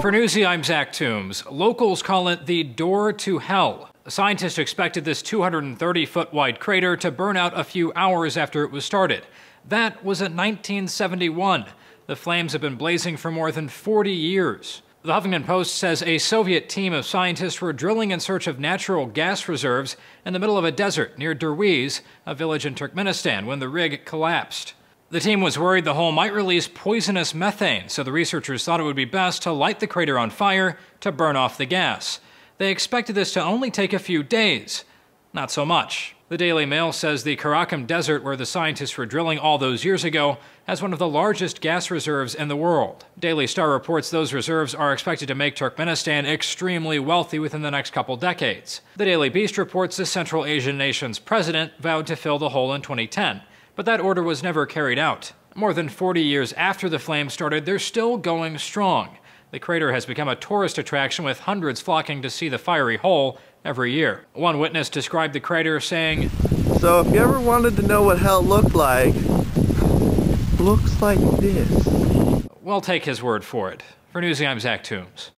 For Newsy, I'm Zach Toombs. Locals call it the door to hell. Scientists expected this 230 foot wide crater to burn out a few hours after it was started. That was in 1971. The flames have been blazing for more than 40 years. The Huffington Post says a Soviet team of scientists were drilling in search of natural gas reserves in the middle of a desert near Derweze, a village in Turkmenistan, when the rig collapsed. The team was worried the hole might release poisonous methane, so the researchers thought it would be best to light the crater on fire to burn off the gas. They expected this to only take a few days. Not so much. The Daily Mail says the Karakum Desert, where the scientists were drilling all those years ago, has one of the largest gas reserves in the world. Daily Star reports those reserves are expected to make Turkmenistan extremely wealthy within the next couple decades. The Daily Beast reports the Central Asian nation's president vowed to fill the hole in 2010 but that order was never carried out. More than 40 years after the flames started, they're still going strong. The crater has become a tourist attraction with hundreds flocking to see the fiery hole every year. One witness described the crater saying, So if you ever wanted to know what hell looked like, looks like this. We'll take his word for it. For Newsy, I'm Zach Toombs.